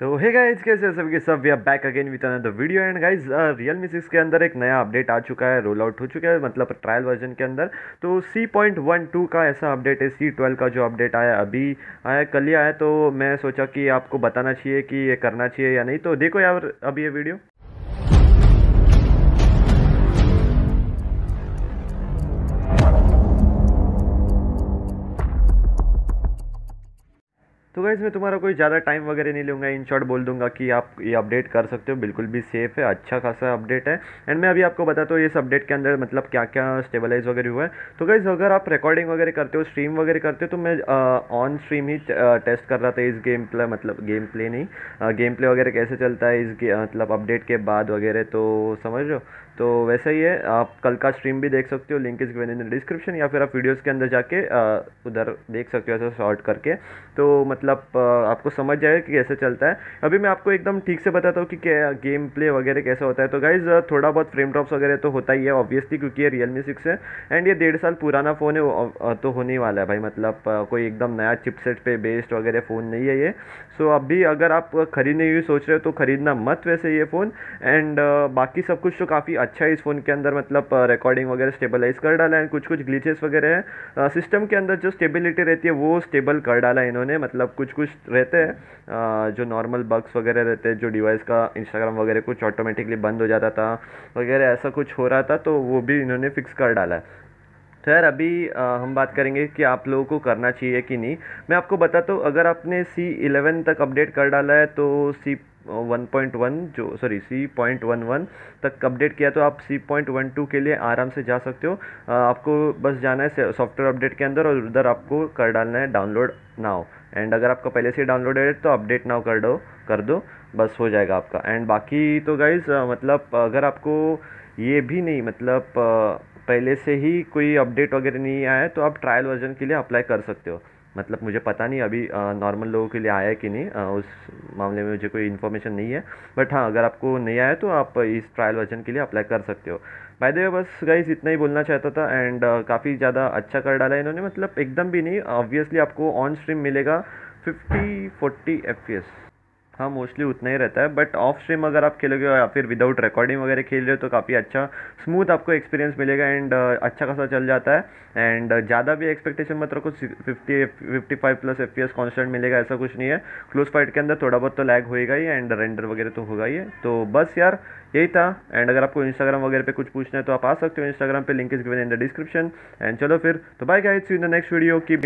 तो hey guys कैसे सभी के? सब we are back again with another video and guys Realme six के अंदर एक नया अपडेट आ चुका है रोल आउट हो चुका है मतलब ट्रायल वर्जन के अंदर। तो सी पॉइंट वन टू का ऐसा अपडेट है सी ट्वेल्व का जो अपडेट आया, अभी आया, कल ही आया तो मैं सोचा कि आपको बताना चाहिए कि ये करना चाहिए या नहीं। तो देखो यार अभी ये वीडियो तो गाइज़ मैं तुम्हारा कोई ज़्यादा टाइम वगैरह नहीं लूँगा। इन शॉर्ट बोल दूँगा कि आप ये अपडेट कर सकते हो। बिल्कुल भी सेफ़ है अच्छा खासा अपडेट है। एंड मैं अभी आपको बताता हूँ इस अपडेट के अंदर मतलब क्या क्या स्टेबलाइज वगैरह हुआ है। तो गाइज़ अगर आप रिकॉर्डिंग वगैरह करते हो स्ट्रीम वगैरह करते हो तो मैं ऑन स्ट्रीम ही टेस्ट कर रहा था इस गेम प्ले मतलब गेम प्ले नहीं। गेम प्ले वगैरह कैसे चलता है इस मतलब अपडेट के बाद वगैरह तो समझ लो तो वैसा ही है, आप कल का स्ट्रीम भी देख सकते हो link is given in description या फिर आप वीडियोस के अंदर जाके उधर देख सकते हो ऐसा शॉर्ट करके। तो मतलब आपको समझ जाएगा कि कैसे चलता है। अभी मैं आपको एकदम ठीक से बताता हूँ कि क्या गेम प्ले वगैरह कैसा होता है। तो गाइज़ थोड़ा बहुत फ्रेम ड्रॉप्स वगैरह तो होता ही है ऑब्वियसली क्योंकि ये रियलमी सिक्स है। एंड ये डेढ़ साल पुराना फ़ोन है तो होने ही वाला है भाई। मतलब कोई एकदम नया चिपसेट पे बेस्ड वगैरह फ़ोन नहीं है ये। सो अभी अगर आप खरीदने की सोच रहे हो तो ख़रीदना मत वैसे ये फ़ोन एंड बाकी सब कुछ तो काफ़ी अच्छा है इस फ़ोन के अंदर मतलब रिकॉर्डिंग वगैरह स्टेबलाइज कर डाला है कुछ कुछ ग्लिचेस वगैरह है। सिस्टम के अंदर जो स्टेबिलिटी रहती है वो स्टेबल कर डाला है इन्होंने मतलब कुछ कुछ रहते हैं। जो नॉर्मल बग्स वगैरह रहते हैं जो डिवाइस का इंस्टाग्राम वगैरह कुछ ऑटोमेटिकली बंद हो जाता था वगैरह ऐसा कुछ हो रहा था तो वो भी इन्होंने फिक्स कर डाला है। यार अभी आ, हम बात करेंगे कि आप लोगों को करना चाहिए कि नहीं। मैं आपको बताता हूँ अगर आपने सी इलेवन तक अपडेट कर डाला है तो सी वन पॉइंट वन जो sorry C point one one तक अपडेट किया तो आप सी पॉइंट वन टू के लिए आराम से जा सकते हो। आपको बस जाना है सॉफ्टवेयर अपडेट के अंदर और उधर आपको कर डालना है डाउनलोड नाउ एंड अगर आपका पहले से डाउनलोड है तो अपडेट नाउ कर दो कर दो, बस हो जाएगा आपका। एंड बाकी तो गाइज़ मतलब अगर आपको ये भी नहीं मतलब पहले से ही कोई अपडेट वगैरह नहीं आया है तो आप ट्रायल वर्जन के लिए अप्लाई कर सकते हो। मतलब मुझे पता नहीं अभी नॉर्मल लोगों के लिए आया है कि नहीं आ, उस मामले में मुझे कोई इन्फॉर्मेशन नहीं है। बट हाँ अगर आपको नहीं आया तो आप इस ट्रायल वर्जन के लिए अप्लाई कर सकते हो। बाय द वे बस गाइस इतना ही बोलना चाहता था एंड काफ़ी ज़्यादा अच्छा कर डाला इन्होंने। मतलब एकदम भी नहीं ऑब्वियसली आपको ऑन स्ट्रीम मिलेगा फिफ्टी फोर्टी एफ़ हाँ मोस्टली उतना ही रहता है बट ऑफ़ स्ट्रीम अगर आप खेलोगे या फिर विदाउट रिकॉर्डिंग वगैरह खेल रहे हो तो काफ़ी अच्छा स्मूथ आपको एक्सपीरियंस मिलेगा एंड uh, अच्छा खासा चल जाता है। एंड uh, ज़्यादा भी एक्सपेक्टेशन मत रखो fifty fifty five plus F P S constant मिलेगा ऐसा कुछ नहीं है। क्लोज फाइट के अंदर थोड़ा बहुत तो लैग होएगा ही एंड रेंडर वगैरह तो होगा ही तो बस यार यही था। एंड अगर आपको इंस्टाग्राम वगैरह पे कुछ पूछना है तो आप आ सकते हो। इंस्टाग्राम पे link is given in the description and चलो फिर तो bye guys see in the next video की